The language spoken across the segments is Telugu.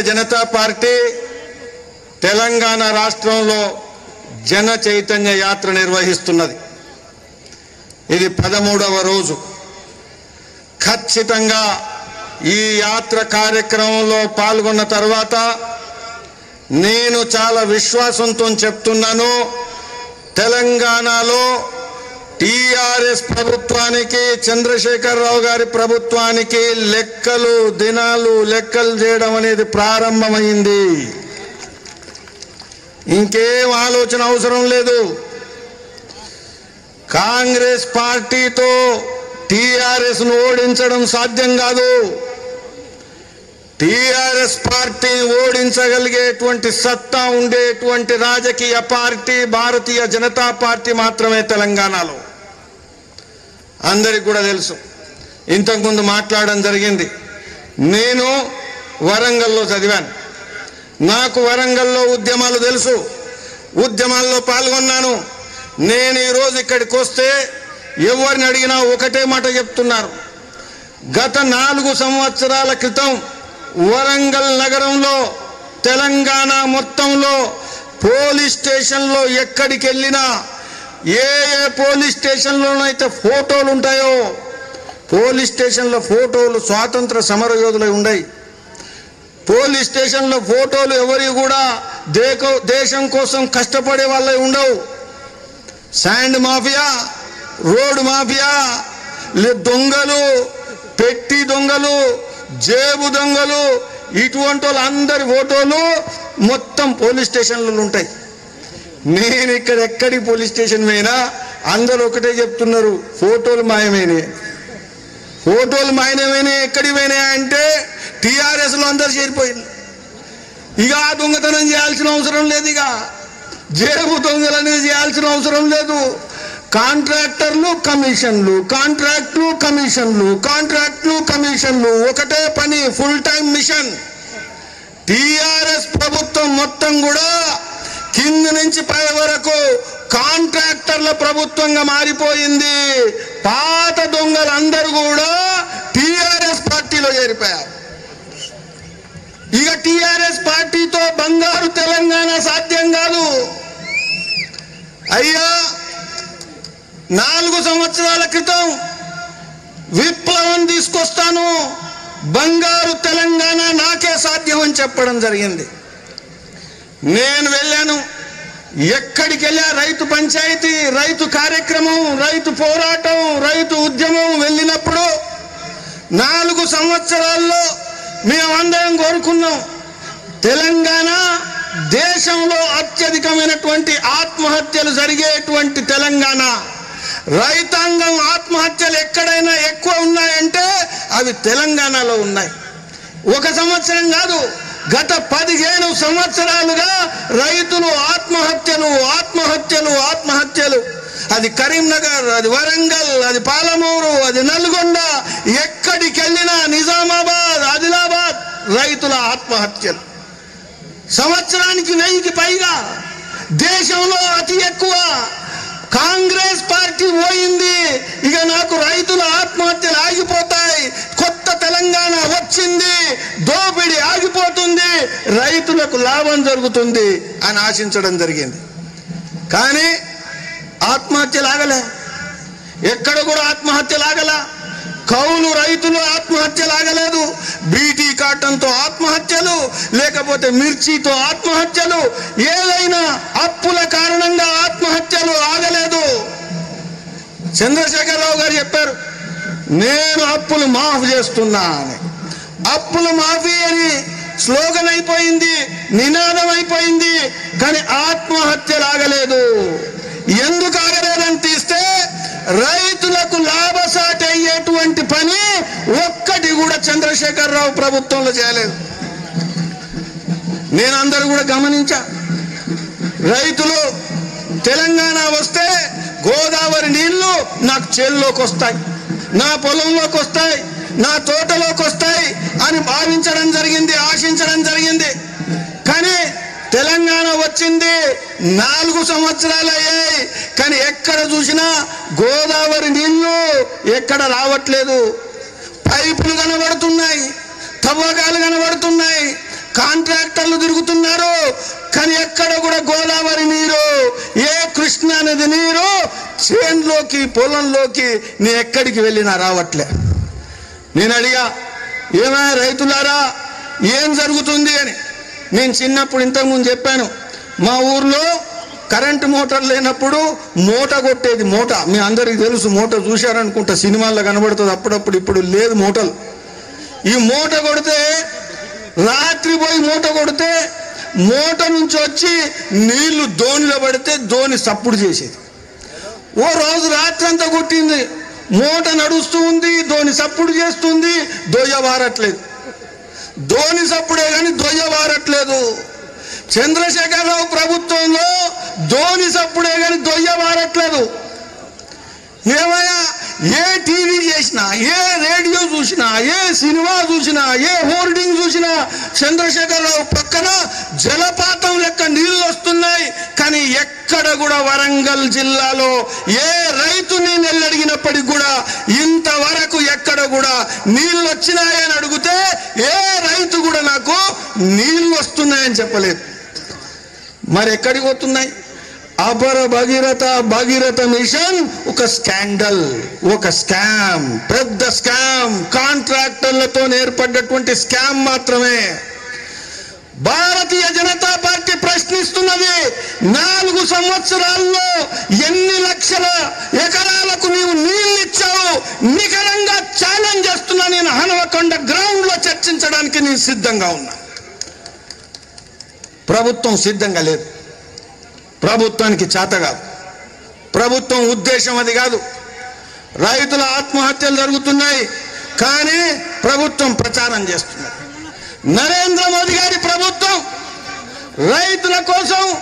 భారతీయ జనతా పార్టీ తెలంగాణ రాష్ట్రంలో జన చైతన్య యాత్ర నిర్వహిస్తున్నది. ఇది పదమూడవ రోజు. ఖచ్చితంగా ఈ యాత్ర కార్యక్రమంలో పాల్గొన్న తర్వాత నేను చాలా విశ్వాసంతో చెప్తున్నాను తెలంగాణలో టీఆర్ఎస్ ప్రభుత్వానికి చంద్రశేఖరరావు గారి ప్రభుత్వానికి లెక్కలు దినాలు లెక్కలు చేయడం అనేది ప్రారంభమైంది. ఇంకేం ఆలోచన అవసరం లేదు. కాంగ్రెస్ పార్టీతో టిఆర్ఎస్ను ఓడించడం సాధ్యం కాదు. టీఆర్ఎస్ పార్టీ ఓడించగలిగేటువంటి సత్తా ఉండేటువంటి రాజకీయ పార్టీ భారతీయ జనతా పార్టీ మాత్రమే తెలంగాణలో. అందరికి కూడా తెలుసు. ఇంతకుముందు మాట్లాడడం జరిగింది. నేను వరంగల్లో చదివాను. నాకు వరంగల్లో ఉద్యమాలు తెలుసు. ఉద్యమాల్లో పాల్గొన్నాను. నేను ఈరోజు ఇక్కడికి వస్తే ఎవరిని అడిగినా ఒకటే మాట చెప్తున్నారు. గత నాలుగు సంవత్సరాల క్రితం వరంగల్ నగరంలో తెలంగాణ మొత్తంలో పోలీస్ స్టేషన్లో ఎక్కడికి వెళ్ళినా ఏ ఏ పోలీస్ స్టేషన్లోనైతే ఫోటోలు ఉంటాయో పోలీస్ స్టేషన్ల ఫోటోలు స్వాతంత్ర సమరయోధులై ఉన్నాయి పోలీస్ స్టేషన్ల ఫోటోలు ఎవరి కూడా దేకో దేశం కోసం కష్టపడే వాళ్ళై ఉండవు. శాండ్ మాఫియా రోడ్ మాఫియా దొంగలు పెట్టి దొంగలు జేబు దొంగలు ఇటువంటి వాళ్ళందరి ఫోటోలు మొత్తం పోలీస్ స్టేషన్లలో ఉంటాయి. నేను ఇక్కడ ఎక్కడి పోలీస్ స్టేషన్ పోయినా అందరూ ఒకటే చెప్తున్నారు ఫోటోలు మాయమైనవి ఫోటోలు మాయమైనవి ఎక్కడికి పోయినాయి అంటే టీఆర్ఎస్లో అందరు చేరిపోయింది ఇక ఆ దొంగతనం చేయాల్సిన అవసరం లేదు ఇక. జేబు దొంగలు అనేది చేయాల్సిన అవసరం లేదు. కాంట్రాక్టర్లు కమిషన్లు కాంట్రాక్ట్లు కమిషన్లు కాంట్రాక్ట్లు కమిషన్లు ఒకటే పని ఫుల్ టైం మిషన్. టిఆర్ఎస్ ప్రభుత్వం మొత్తం కూడా కింద నుంచి పై వరకు కాంట్రాక్టర్ల ప్రభుత్వంగా మారిపోయింది. పాత దొంగలందరూ కూడా టిఆర్ఎస్ పార్టీలో చేరిపోయారు. ఇక టిఆర్ఎస్ పార్టీతో బంగారు తెలంగాణ సాధ్యం కాదు. అయ్యా నాలుగు సంవత్సరాల క్రితం విప్లవం తీసుకొస్తాను. బంగారు తెలంగాణ నాకే సాధ్యం అని చెప్పడం జరిగింది. నేను వెళ్ళాను. ఎక్కడికి వెళ్ళా రైతు పంచాయతీ రైతు కార్యక్రమం రైతు పోరాటం రైతు ఉద్యమం వెళ్ళినప్పుడు నాలుగు సంవత్సరాల్లో మేమందరం కోరుకున్నాం. తెలంగాణ దేశంలో అత్యధికమైనటువంటి ఆత్మహత్యలు జరిగేటువంటి తెలంగాణ. రైతాంగం ఆత్మహత్యలు ఎక్కడైనా ఎక్కువ ఉన్నాయంటే అవి తెలంగాణలో ఉన్నాయి. ఒక సంవత్సరం కాదు గత పదిహేను సంవత్సరాలుగా రైతులు ఆత్మహత్యలు ఆత్మహత్యలు ఆత్మహత్యలు. అది కరీంనగర్ అది వరంగల్ అది పాలమూరు అది నల్గొండ. ఎక్కడికి వెళ్ళినా నిజామాబాద్ ఆదిలాబాద్ రైతుల ఆత్మహత్యలు. సంవత్సరానికి వెయ్యికి పైగా దేశంలో అతి ఎక్కువ కాంగ్రెస్ పార్టీ పోయింది. ఇక నాకు రైతుల ఆత్మహత్యలు ఆగిపోతాయి. కొత్త తెలంగాణ వచ్చింది. దోపిడీ ఆగిపోతుంది. రైతులకు లాభం జరుగుతుంది అని ఆశించడం జరిగింది. కానీ ఆత్మహత్యలు ఆగలే. ఎక్కడ కూడా ఆత్మహత్యలు ఆగల. కౌలు రైతులు ఆత్మహత్యలు ఆగలేదు బీటీ కాటన్తో ఆత్మహత్యలు లేకపోతే మిర్చితో ఆత్మహత్యలు ఏదైనా అప్పుల కారణంగా ఆత్మహత్యలు ఆగలేదు. చంద్రశేఖరరావు గారు చెప్పారు నేను అప్పులు మాఫ్ చేస్తున్నా అని. అప్పులు మాఫీ అని స్లోగన్ అయిపోయింది నినాదం అయిపోయింది కానీ ఆత్మహత్యలు ఆగలేదు. ఎందుకు ఆగలేదని తీస్తే రైతులకు లాభసాటి అయ్యేటువంటి పని ఒక్కటి కూడా చంద్రశేఖరరావు ప్రభుత్వంలో చేయలేదు. నేను అందరూ కూడా గమనించా. రైతులు తెలంగాణ వస్తే గోదావరి నీళ్ళు నాకు చేల్లోకి వస్తాయి నా పొలంలోకి వస్తాయి నా తోటలోకి వస్తాయి అని భావించడం జరిగింది ఆశించడం జరిగింది. కానీ తెలంగాణ వచ్చింది. నాలుగు సంవత్సరాలు అయ్యాయి. కానీ ఎక్కడ చూసినా గోదావరి నీళ్ళు ఎక్కడ రావట్లేదు. పైపులు కనబడుతున్నాయి. తవ్వకాలు కనబడుతున్నాయి. కాంట్రాక్టర్లు తిరుగుతున్నారు. కానీ ఎక్కడ కూడా గోదావరి నీరు ఏ కృష్ణా నది నీరు చేన్లోకి పొలంలోకి నీ ఎక్కడికి వెళ్ళినా రావట్లే. నేను అడిగా ఏమైనా రైతులారా ఏం జరుగుతుంది అని. నేను చిన్నప్పుడు ఇంతకుముందు చెప్పాను మా ఊర్లో కరెంటు మోటార్ లేనప్పుడు మూట కొట్టేది మూట. మీ అందరికీ తెలుసు మూట చూశారనుకుంటా సినిమాల్లో కనబడుతుంది అప్పుడప్పుడు ఇప్పుడు లేదు మూటలు. ఈ మూట కొడితే రాత్రి పోయి మూట కొడితే మూట నుంచి వచ్చి నీళ్ళు దోణిలో పడితే దోణి సప్పుడు చేసేది. ఓ రోజు రాత్రి అంతా కొట్టింది మూట నడుస్తూ ఉంది దోని సప్పుడు చేస్తుంది దొయ్య వారట్లేదు. ధోని సప్పుడే కానీ దొయ్య వారట్లేదు. చంద్రశేఖరరావు ప్రభుత్వంలో ధోని సప్పుడే కానీ దొయ్య వారట్లేదు. ఏమయ్యా? ఏ టీవీ చేసినా ఏ రేడియో చూసినా ఏ సినిమా చూసినా ఏ హోర్డింగ్ చూసినా చంద్రశేఖరరావు పక్కన జలపాతం లెక్క నీళ్ళు వస్తున్నాయి. కానీ ఎక్కడ కూడా వరంగల్ జిల్లాలో ఏ రైతుని నెల్లడిగినప్పటికి కూడా ఇంతవరకు ఎక్కడ కూడా నీళ్ళు వచ్చినాయని అడిగితే ఏ రైతు కూడా నాకు నీళ్ళు వస్తున్నాయని చెప్పలేదు. మరి ఎక్కడికి పోతున్నాయి? అపర భగీరథ భగీరథ మిషన్ ఒక స్కాండల్ ఒక స్కామ్ పెద్ద స్కామ్ కాంట్రాక్టర్లతో ఏర్పడ్డటువంటి స్కామ్ మాత్రమే. భారతీయ జనతా పార్టీ ప్రశ్నిస్తున్నది నాలుగు సంవత్సరాల్లో ఎన్ని లక్షల ఎకరాలకు నీవు నీళ్ళు ఇచ్చావు? నికరంగా ఛాలెంజ్ చేస్తున్నా నేను హనుమకొండ గ్రౌండ్లో చర్చించడానికి నేను సిద్ధంగా ఉన్నా. ప్రభుత్వం సిద్ధంగా లేదు. ప్రభుత్వానికి చేత కాదు. ప్రభుత్వం ఉద్దేశం అది కాదు. రైతుల ఆత్మహత్యలు జరుగుతున్నాయి కానీ ప్రభుత్వం ప్రచారం చేస్తున్నది. నరేంద్ర మోదీ గారి ప్రభుత్వం రైతుల కోసం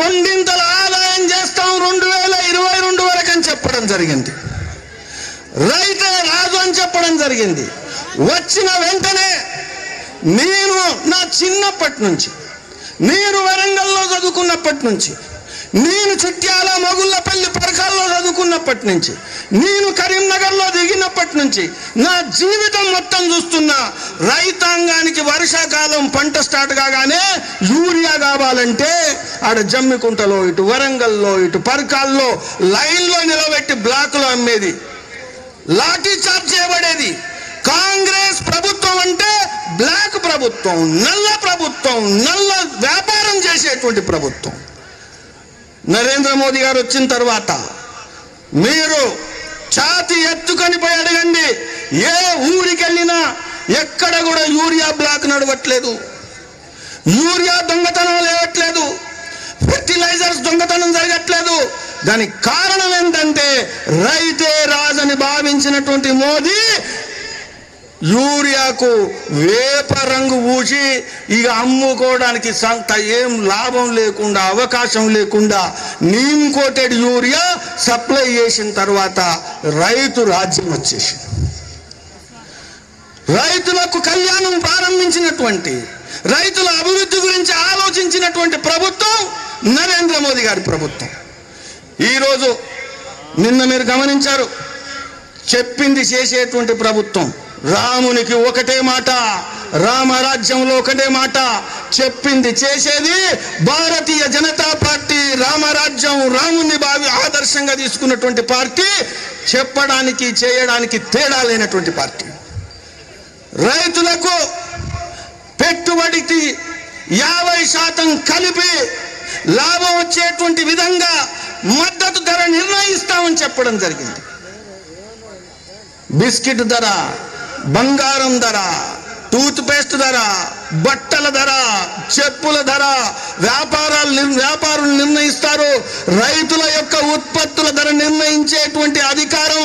రెండింతల ఆదాయం చేస్తాం రెండు వేల ఇరవై రెండు వరకు అని చెప్పడం జరిగింది. రైతే రాజు అని చెప్పడం జరిగింది. వచ్చిన వెంటనే నేను నా చిన్నప్పటి నుంచి నేను వరంగల్లో చదువుకున్నప్పటి నుంచి నేను చిట్యాల మొగుళ్ళపల్లి పరకాల్లో చదువుకున్నప్పటి నుంచి నేను కరీంనగర్లో దిగినప్పటి నుంచి నా జీవితం మొత్తం చూస్తున్నా రైతాంగానికి వర్షాకాలం పంట స్టార్ట్ కాగానే యూరియా కావాలంటే ఆడ జమ్మికుంటలో ఇటు వరంగల్లో ఇటు పరకాల్లో లైన్లో నిలబెట్టి బ్లాకులు అమ్మేది. లాఠీ చార్జ్ చేయబడేది. కాంగ్రెస్ ప్రభుత్వం అంటే బ్లాక్ ప్రభుత్వం నల్ల ప్రభుత్వం నల్ల వ్యాపారం చేసేటువంటి ప్రభుత్వం. నరేంద్ర మోదీ గారు వచ్చిన తర్వాత మీరు ఛాతి ఎత్తుకొని పోయి అడగండి ఏ ఊరికి వెళ్ళినా ఎక్కడ కూడా యూరియా బ్లాక్ నడవట్లేదు. యూరియా దొంగతనం లేవట్లేదు. ఫెర్టిలైజర్స్ దొంగతనం జరగట్లేదు. దానికి కారణం ఏంటంటే రైతే రాజని భావించినటువంటి మోదీ యూరియాకు వేప రంగు పూసి ఇక అమ్ముకోవడానికి సంత ఏం లాభం లేకుండా అవకాశం లేకుండా నీమ్ కోటెడ్ యూరియా సప్లై చేసిన తర్వాత రైతు రాజ్యం వచ్చేసింది. రైతులకు కళ్యాణం ప్రారంభించినటువంటి రైతుల అభివృద్ధి గురించి ఆలోచించినటువంటి ప్రభుత్వం నరేంద్ర మోదీ గారి ప్రభుత్వం. ఈరోజు నిన్న మీరు గమనించారు చెప్పింది చేసేటువంటి ప్రభుత్వం రామునికి ఒకటే మాట రామరాజ్యంలో ఒకటే మాట. చెప్పింది చేసేది భారతీయ జనతా పార్టీ రామరాజ్యం రాముని భావి ఆదర్శంగా తీసుకున్నటువంటి పార్టీ చెప్పడానికి చేయడానికి తేడా లేనటువంటి పార్టీ. రైతులకు పెట్టుబడికి యాభై శాతం కలిపి లాభం వచ్చేటువంటి విధంగా మద్దతు ధర నిర్ణయిస్తామని చెప్పడం జరిగింది. బిస్కెట్ ధర బంగారం ధర టూత్ పేస్ట్ ధర బట్టల ధర చెప్పుల ధర వ్యాపారాలు వ్యాపారులు నిర్ణయిస్తారు. రైతుల యొక్క ఉత్పత్తుల ధర నిర్ణయించేటువంటి అధికారం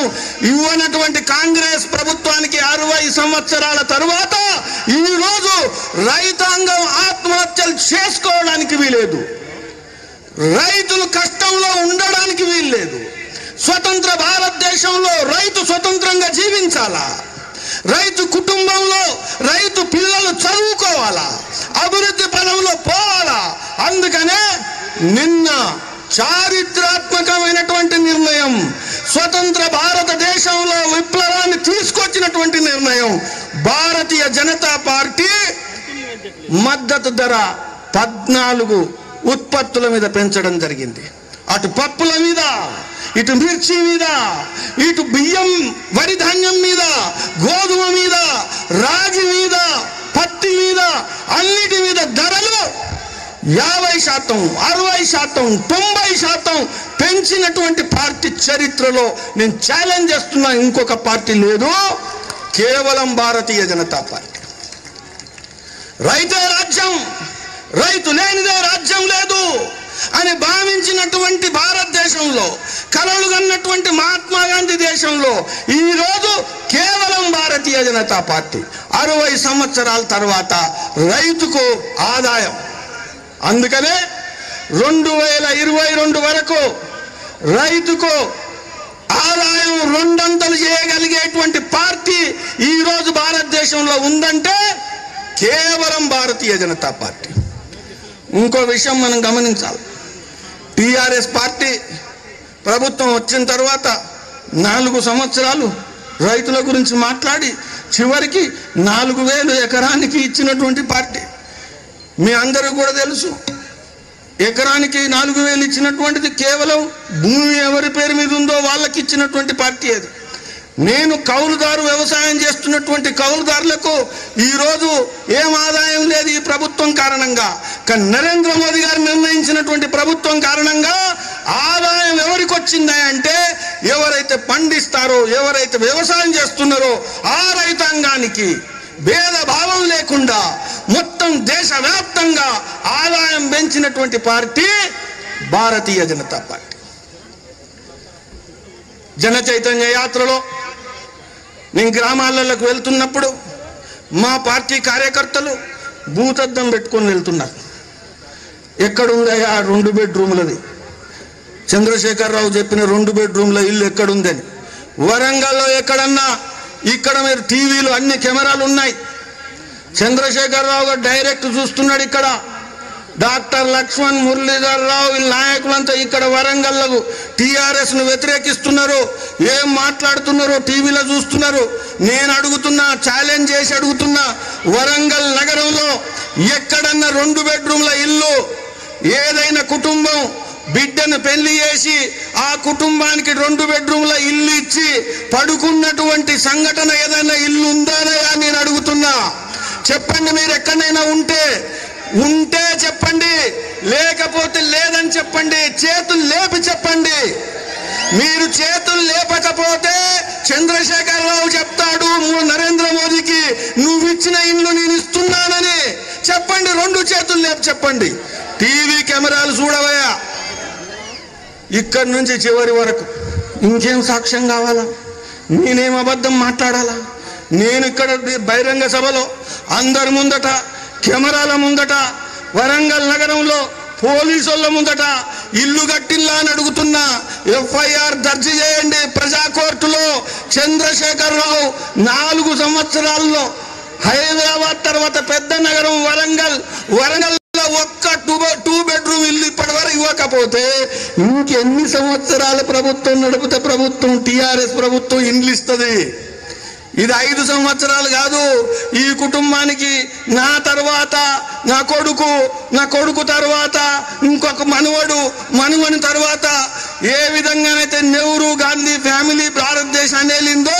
ఇవ్వనటువంటి కాంగ్రెస్ ప్రభుత్వానికి అరవై సంవత్సరాల తరువాత ఈ రోజు రైతాంగం ఆత్మహత్యలు చేసుకోవడానికి వీలేదు రైతులు కష్టంలో ఉండడానికి వీల్లేదు. స్వతంత్ర భారతదేశంలో రైతు స్వతంత్రంగా జీవించాలా? రైతు కుటుంబంలో రైతు పిల్లలు చదువుకోవాలా? అభివృద్ధి పదంలో పోవాలా? అందుకనే నిన్న చారిత్రాత్మకమైనటువంటి నిర్ణయం స్వతంత్ర భారతదేశంలో విప్లవాన్ని తీసుకొచ్చినటువంటి నిర్ణయం భారతీయ జనతా పార్టీ మద్దతు ధర పద్నాలుగు ఉత్పత్తుల మీద పెంచడం జరిగింది. అటు పప్పుల మీద ఇటు మిర్చి మీద ఇటు బియ్యం వరి ధాన్యం మీద గోధుమ మీద రాగి మీద పత్తి మీద అన్నిటి మీద ధరలు యాభై శాతం అరవై శాతం తొంభై శాతం పెంచినటువంటి పార్టీ చరిత్రలో నేను ఛాలెంజ్ చేస్తున్నా ఇంకొక పార్టీ లేదు. కేవలం భారతీయ జనతా పార్టీ. రైతే రాజ్యం రైతు లేనిదే రాజ్యం లేదు. అని భావించినటువంటి భారతదేశంలో కలలు కన్నటువంటి మహాత్మా గాంధీ దేశంలో ఈరోజు కేవలం భారతీయ జనతా పార్టీ. అరవై సంవత్సరాల తర్వాత రైతుకు ఆదాయం. అందుకనే రెండు వేల ఇరవై రెండు వరకు రైతుకు ఆదాయం రెండంతలు చేయగలిగేటువంటి పార్టీ ఈరోజు భారతదేశంలో ఉందంటే కేవలం భారతీయ జనతా పార్టీ. ఇంకో విషయం మనం గమనించాలి. టీఆర్ఎస్ పార్టీ ప్రభుత్వం వచ్చిన తర్వాత నాలుగు సంవత్సరాలు రైతుల గురించి మాట్లాడి చివరికి నాలుగు వేలు ఎకరానికి ఇచ్చినటువంటి పార్టీ. మీ అందరూ కూడా తెలుసు ఎకరానికి నాలుగు వేలు ఇచ్చినటువంటిది కేవలం భూమి ఎవరి పేరు మీద ఉందో వాళ్ళకి ఇచ్చినటువంటి పార్టీ అది. నేను కౌలుదారు వ్యవసాయం చేస్తున్నటువంటి కౌలుదారులకు ఈరోజు ఏం ఆదాయం లేదు ఈ ప్రభుత్వం కారణంగా. కానీ నరేంద్ర మోదీ గారు నిర్ణయించినటువంటి ప్రభుత్వం కారణంగా ఆదాయం ఎవరికి వచ్చిందా అంటే ఎవరైతే పండిస్తారో ఎవరైతే వ్యవసాయం చేస్తున్నారో ఆ రైతాంగానికి భేదభావం లేకుండా మొత్తం దేశవ్యాప్తంగా ఆదాయం పెంచినటువంటి పార్టీ భారతీయ జనతా పార్టీ. జన చైతన్య యాత్రలో నేను గ్రామాలకు వెళ్తున్నప్పుడు మా పార్టీ కార్యకర్తలు భూతద్దం పెట్టుకొని వెళ్తున్నారు. ఎక్కడుందయ్యా? ఆ రెండు బెడ్రూమ్లది. చంద్రశేఖరరావు చెప్పిన రెండు బెడ్రూమ్ల ఇల్లు ఎక్కడుందని. వరంగల్లో ఎక్కడన్నా? ఇక్కడ మీరు టీవీలు అన్ని కెమెరాలు ఉన్నాయి చంద్రశేఖరరావు గారు డైరెక్ట్ చూస్తున్నాడు ఇక్కడ. డాక్టర్ లక్ష్మణ్ మురళీధర్ రావు వీళ్ళ నాయకులంతా ఇక్కడ వరంగల్లకు టీఆర్ఎస్ను వ్యతిరేకిస్తున్నారు. ఏం మాట్లాడుతున్నారో టీవీలో చూస్తున్నారు. నేను అడుగుతున్నా ఛాలెంజ్ చేసి అడుగుతున్నా వరంగల్ నగరంలో ఎక్కడన్నా రెండు బెడ్రూమ్ల ఇల్లు ఏదైనా కుటుంబం బిడ్డను పెళ్ళి చేసి ఆ కుటుంబానికి రెండు బెడ్రూమ్ల ఇల్లు ఇచ్చి పడుకున్నటువంటి సంఘటన ఏదైనా ఇల్లు ఉందానయా నేను అడుగుతున్నా. చెప్పండి మీరు ఎక్కడైనా ఉంటే ఉంటే చెప్పండి లేకపోతే లేదని చెప్పండి చేతులు లేపి చెప్పండి. మీరు చేతులు లేపకపోతే చంద్రశేఖరరావు చెప్తాడు నరేంద్ర మోదీకి నువ్వు ఇచ్చిన ఇల్లు నేను ఇస్తున్నానని. చెప్పండి రెండు చేతులు లేపి చెప్పండి. టీవీ కెమెరాలు చూడవయ్యా. ఇక్కడి నుంచి చివరి వరకు ఇంకేం సాక్ష్యం కావాలా? నేనేం అబద్ధం మాట్లాడాలా? నేను ఇక్కడ బహిరంగ సభలో అందరి ముందట కెమెరాల ముందట వరంగల్ నగరంలో పోలీసుల ముందట ఇల్లు కట్టిల్లా అని అడుగుతున్నా ఎఫ్ఐఆర్ దర్జీ చేయండి ప్రజా కోర్టులో చంద్రశేఖరరావు నాలుగు సంవత్సరాల్లో హైదరాబాద్ తర్వాత పెద్ద నగరం వరంగల్ వరంగల్ ఒక్క టూ టూ బెడ్రూమ్ ఇల్లు ఇప్పటి వరకు ఇవ్వకపోతే ఇంకెన్ని సంవత్సరాల ప్రభుత్వం నడిపితే ప్రభుత్వం టీఆర్ఎస్ ప్రభుత్వం ఇండ్లు ఇస్తుంది? ఇది ఐదు సంవత్సరాలు కాదు. ఈ కుటుంబానికి నా తర్వాత నా కొడుకు నా కొడుకు తర్వాత ఇంకొక మనవడు మనవని తర్వాత ఏ విధంగానైతే నెహ్రూ గాంధీ ఫ్యామిలీ భారతదేశాన్ని ఏలిందో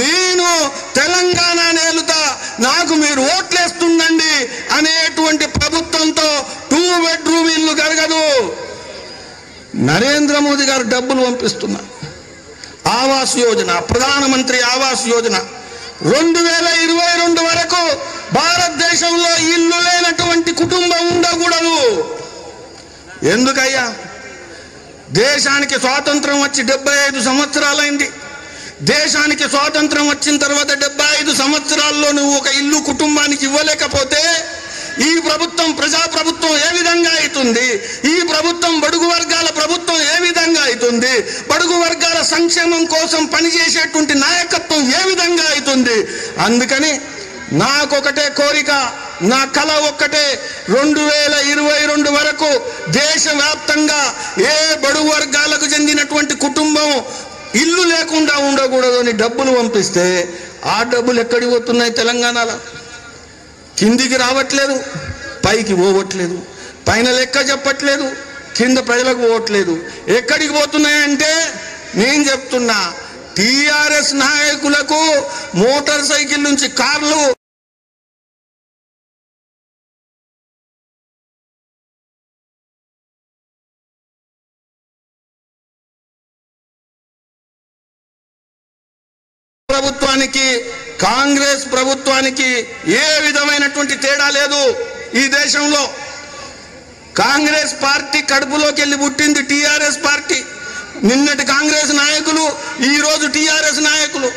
నేను తెలంగాణ నేలుతా నాకు మీరు ఓట్లేస్తుండండి అనేటువంటి ప్రభుత్వంతో టూ బెడ్రూమ్ ఇల్లు కరగదు. నరేంద్ర మోదీ గారు డబ్బులు పంపిస్తున్నారు ఆవాస్ యోజన ప్రధానమంత్రి ఆవాస్ యోజన. రెండు వేల ఇరవై రెండు వరకు భారతదేశంలో ఇల్లు లేనటువంటి కుటుంబం ఉండకూడదు. ఎందుకయ్యా? దేశానికి స్వాతంత్రం వచ్చి డెబ్బై ఐదు సంవత్సరాలైంది. దేశానికి స్వాతంత్రం వచ్చిన తర్వాత డెబ్బై ఐదు సంవత్సరాల్లో నువ్వు ఒక ఇల్లు కుటుంబానికి ఇవ్వలేకపోతే ఈ ప్రభుత్వం ప్రజా ప్రభుత్వం ఏ విధంగా అవుతుంది? ఈ ప్రభుత్వం బడుగు వర్గాల ప్రభుత్వం ఏ విధంగా అవుతుంది? బడుగు వర్గాల సంక్షేమం కోసం పనిచేసేటువంటి నాయకత్వం ఏ విధంగా అవుతుంది? అందుకని నాకొకటే కోరిక నా కళ ఒక్కటే. రెండు వేల ఇరవై రెండు వరకు దేశవ్యాప్తంగా ఏ బడు వర్గాలకు చెందినటువంటి కుటుంబం ఇల్లు లేకుండా ఉండకూడదు అని డబ్బులు పంపిస్తే ఆ డబ్బులు ఎక్కడికి పోతున్నాయి తెలంగాణలో? కిందికి రావట్లేదు పైకి పోవట్లేదు పైన లెక్క చెప్పట్లేదు కింద ప్రజలకు పోవట్లేదు. ఎక్కడికి పోతున్నాయంటే నేను చెప్తున్నా టీఆర్ఎస్ నాయకులకు మోటార్ సైకిల్ నుంచి కార్లు ప్రభుత్వానికి కాంగ్రెస్ ప్రభుత్వానికి ఏ విధమైనటువంటి తేడా లేదు ఈ దేశంలో. కాంగ్రెస్ పార్టీ కడుపులోకి వెళ్ళి పుట్టింది టీఆర్ఎస్ పార్టీ. నిన్నటి కాంగ్రెస్ నాయకులు ఈ రోజు టిఆర్ఎస్ నాయకులు.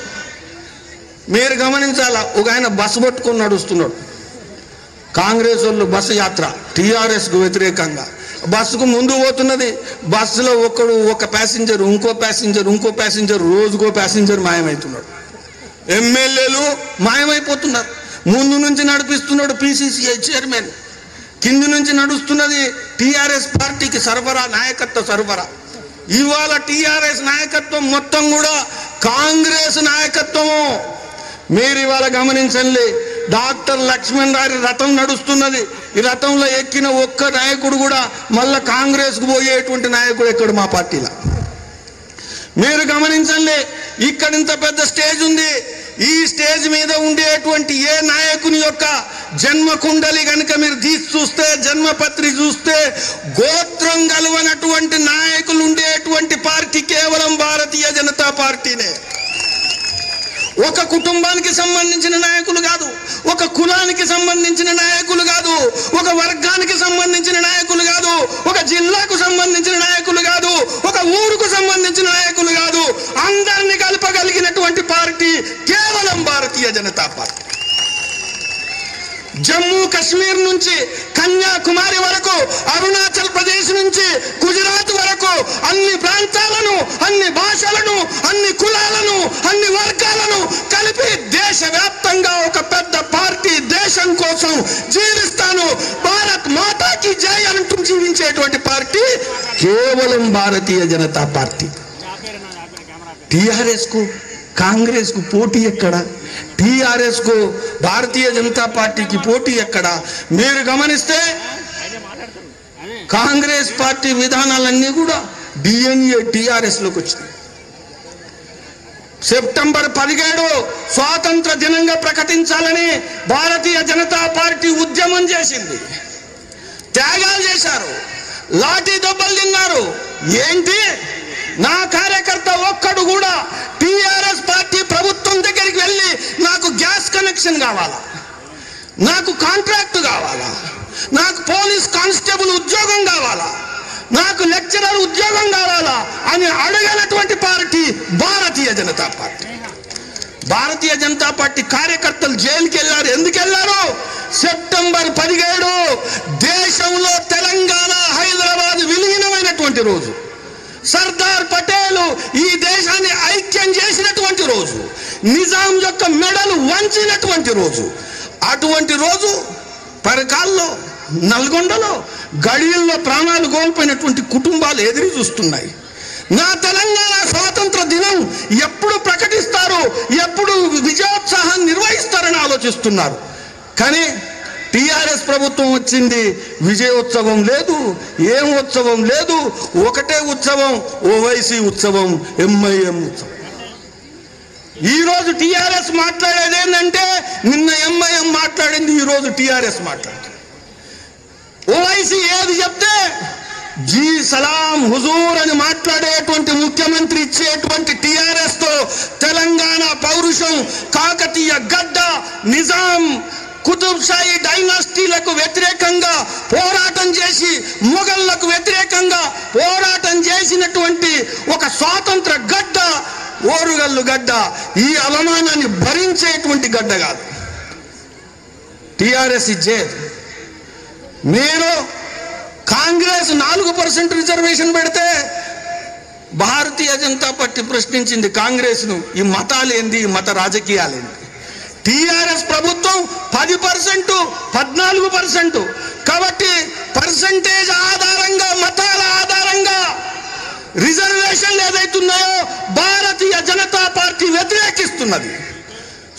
మీరు గమనించాలా? ఒక ఆయన బస్సు పట్టుకొని నడుస్తున్నాడు. కాంగ్రెస్ వాళ్ళు బస్సు యాత్ర టీఆర్ఎస్కు వ్యతిరేకంగా. బస్సుకు ముందు పోతున్నది బస్సులో ఒకడు ఒక ప్యాసింజర్ ఇంకో ప్యాసింజర్ ఇంకో ప్యాసింజర్ రోజుకో ప్యాసింజర్ మాయమవుతున్నాడు. ఎమ్మెల్యేలు మాయమైపోతున్నారు. ముందు నుంచి నడిపిస్తున్నాడు పిసిసిఐ చైర్మన్. కింది నుంచి నడుస్తున్నది టీఆర్ఎస్ పార్టీకి సరఫరా నాయకత్వ సరఫరా. ఇవాళ టిఆర్ఎస్ నాయకత్వం మొత్తం కూడా కాంగ్రెస్ నాయకత్వము. మీరు ఇవాళ గమనించండి డాక్టర్ లక్ష్మణ్ గారి రథం నడుస్తున్నది. ఈ రథంలో ఎక్కిన ఒక్క నాయకుడు కూడా మళ్ళా కాంగ్రెస్కు పోయేటువంటి నాయకుడు ఎక్కడ మా పార్టీలో? మీరు గమనించండి ఇక్కడ ఇంత పెద్ద స్టేజ్ ఉంది. ఈ స్టేజ్ మీద ఉండేటువంటి ఏ నాయకుని యొక్క జన్మ కుండలి కనుక మీరు తీసి చూస్తే జన్మపత్రి చూస్తే గోత్రం కలవనటువంటి నాయకులు ఉండేటువంటి పార్టీ కేవలం భారతీయ జనతా పార్టీనే. ఒక కుటుంబానికి సంబంధించిన నాయకులు కాదు ఒక కులానికి సంబంధించిన నాయకులు కాదు ఒక వర్గానికి సంబంధించిన నాయకులు కాదు ఒక జిల్లాకు సంబంధించిన నాయకులు కాదు ఒక ఊరుకు సంబంధించిన నాయకులు కాదు. అందరిని కలపగలిగినటువంటి పార్టీ కేవలం భారతీయ జనతా పార్టీ. జమ్మూ కాశ్మీర్ నుంచి కన్యాకుమారి వరకు అరుణాచల్ ప్రదేశ్ నుంచి గుజరాత్ వరకు అన్ని ప్రాంతాలను అన్ని భాషలను అన్ని కులాలను అన్ని వర్గాలను దేశవ్యాప్తంగా ఒక పెద్ద పార్టీ దేశం కోసం జీవిస్తాను. భారత్ మాతాకి జై అంటూ జీవించేటువంటి పార్టీ కేవలం భారతీయ జనతా పార్టీ. టిఆర్ఎస్కు కాంగ్రెస్కు పోటీ ఎక్కడ? టిఆర్ఎస్కు భారతీయ జనతా పార్టీకి పోటీ ఎక్కడ? మీరు గమనిస్తే కాంగ్రెస్ పార్టీ విధానాలన్నీ కూడా డిఎన్ఏ టిఆర్ఎస్లోకి వచ్చినాయి. సెప్టెంబర్ పదిహేడు స్వాతంత్ర దినంగా ప్రకటించాలని భారతీయ జనతా పార్టీ ఉద్యమం చేసింది. త్యాగాలు చేశారు. లాఠీ దెబ్బలు తిన్నారు. ఏంటి? నా కార్యకర్త ఒక్కడు కూడా టిఆర్ఎస్ పార్టీ ప్రభుత్వం దగ్గరికి వెళ్ళి నాకు గ్యాస్ కనెక్షన్ కావాలా? నాకు కాంట్రాక్ట్ కావాలా? నాకు పోలీస్ కానిస్టేబుల్ ఉద్యోగం కావాలా? నాకు లెక్చరర్ ఉద్యోగం కావాలా అని అడగనటువంటి party Bharatiya Janata party. Bharatiya Janata party కార్యకర్తలు జైలుకి వెళ్ళారు. ఎందుకు వెళ్ళారు? సెప్టెంబర్ పదిహేడు దేశంలో తెలంగాణ హైదరాబాద్ విలీనమైనటువంటి రోజు. సర్దార్ పటేల్ ఈ దేశాన్ని ఐక్యం చేసినటువంటి రోజు. నిజాం యొక్క మెడలు వంచినటువంటి రోజు. అటువంటి రోజు పరకాల్లో నల్గొండలో గడియల్లో ప్రాణాలు కోల్పోయినటువంటి కుటుంబాలు ఎదురు చూస్తున్నాయి. నా తెలంగాణ స్వాతంత్ర దినం ఎప్పుడు ప్రకటిస్తారు ఎప్పుడు విజయోత్సాహాన్ని నిర్వహిస్తారని ఆలోచిస్తున్నారు. కానీ టీఆర్ఎస్ ప్రభుత్వం వచ్చింది విజయోత్సవం లేదు ఏం ఉత్సవం లేదు ఒకటే ఉత్సవం ఓవైసీ ఉత్సవం ఎంఐఎం ఉత్సవం. ఈరోజు టీఆర్ఎస్ మాట్లాడేది ఏంటంటే నిన్న ఎంఐఎం మాట్లాడింది ఈరోజు టీఆర్ఎస్ మాట్లాడింది ఓవైసీ ఏది చెప్తే జీ సలాం హుజూర్ అని మాట్లాడేటువంటి ముఖ్యమంత్రి ఇచ్చేటువంటి టిఆర్ఎస్తో తెలంగాణ పౌరుషం కాకతీయ గడ్డ నిజాం కుతుబ్షాయి డైనాసిటీలకు వ్యతిరేకంగా పోరాటం చేసి మొఘళ్ళకు వ్యతిరేకంగా పోరాటం చేసినటువంటి ఒక స్వాతంత్ర గడ్డ ఓరుగల్లు గడ్డ ఈ అవమానాన్ని భరించేటువంటి గడ్డ కాదు. టిఆర్ఎస్ ఇచ్చేది మీరు కాంగ్రెస్ నాలుగు పర్సెంట్ రిజర్వేషన్ పెడితే భారతీయ జనతా పార్టీ ప్రశ్నించింది కాంగ్రెస్ను. ఈ మతాలేంది ఈ మత రాజకీయాలేంది. టీఆర్ఎస్ ప్రభుత్వం పది పర్సెంట్ పద్నాలుగు పర్సెంట్. కాబట్టి పర్సంటేజ్ ఆధారంగా మతాల ఆధారంగా రిజర్వేషన్లు ఏదైతున్నాయో భారతీయ జనతా పార్టీ వ్యతిరేకిస్తున్నది.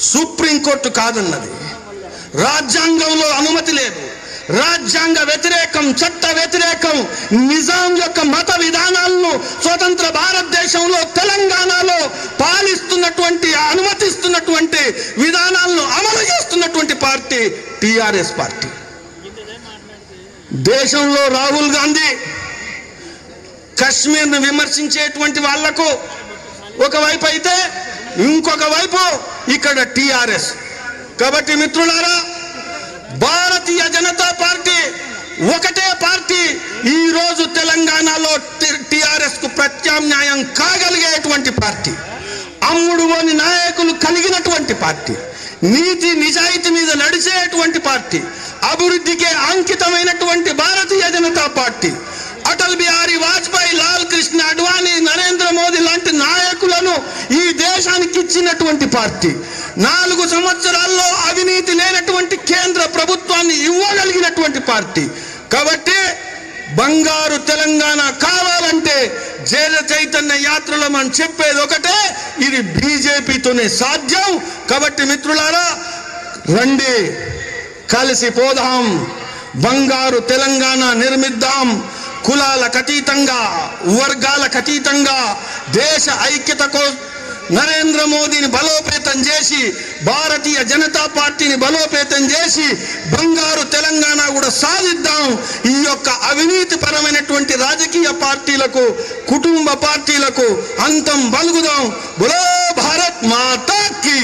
సుప్రీంకోర్టు కాదన్నది. రాజ్యాంగంలో అనుమతి లేదు. రాజ్యాంగ వ్యతిరేకం చట్ట వ్యతిరేకం నిజాం యొక్క మత విధానాలను స్వతంత్ర భారతదేశంలో తెలంగాణలో పాలిస్తున్నటువంటి అనుమతిస్తున్నటువంటి విధానాలను అమలు చేస్తున్నటువంటి పార్టీ టిఆర్ఎస్ పార్టీ. దేశంలో రాహుల్ గాంధీ కశ్మీర్ను విమర్శించేటువంటి వాళ్ళకు ఒకవైపు అయితే ఇంకొక వైపు ఇక్కడ టిఆర్ఎస్. కాబట్టి మిత్రులారా భారతీయ జనతా పార్టీ ఒకటే పార్టీ ఈ రోజు తెలంగాణలో టిఆర్ఎస్కు ప్రత్యామ్నాయం కాగలిగేటువంటి పార్టీ. అమ్ముడులోని నాయకులు కలిగినటువంటి పార్టీ. నీతి నిజాయితీ మీద నడిచేటువంటి పార్టీ. అభివృద్ధికే అంకితమైనటువంటి భారతీయ జనతా పార్టీ. అటల్ బిహారీ వాజ్పేయి లాల్ కృష్ణ అడ్వాణి నరేంద్ర మోదీ లాంటి నాయకులను ఈ దేశానికి ఇచ్చినటువంటి పార్టీ. నాలుగు సంవత్సరాల్లో అవినీతి లేనటువంటి కేంద్ర ప్రభుత్వాన్ని ఇవ్వగలిగినటువంటి పార్టీ. కాబట్టి బంగారు తెలంగాణ కావాలంటే జైల చైతన్య యాత్రలో మనం చెప్పేది ఒకటే ఇది బీజేపీతోనే సాధ్యం. కాబట్టి మిత్రులారా రండి కలిసి పోదాం. బంగారు తెలంగాణ నిర్మిద్దాం. కులాలకు అతీతంగా వర్గాలకు అతీతంగా దేశ ఐక్యతకు నరేంద్ర మోదీని బలోపేతం చేసి భారతీయ జనతా పార్టీని బలోపేతం చేసి బంగారు తెలంగాణ కూడా సాధిద్దాం. ఈ యొక్క అవినీతి పరమైనటువంటి రాజకీయ పార్టీలకు కుటుంబ పార్టీలకు అంతం బలుగుదాం. బులో భారత్ మాతాకి!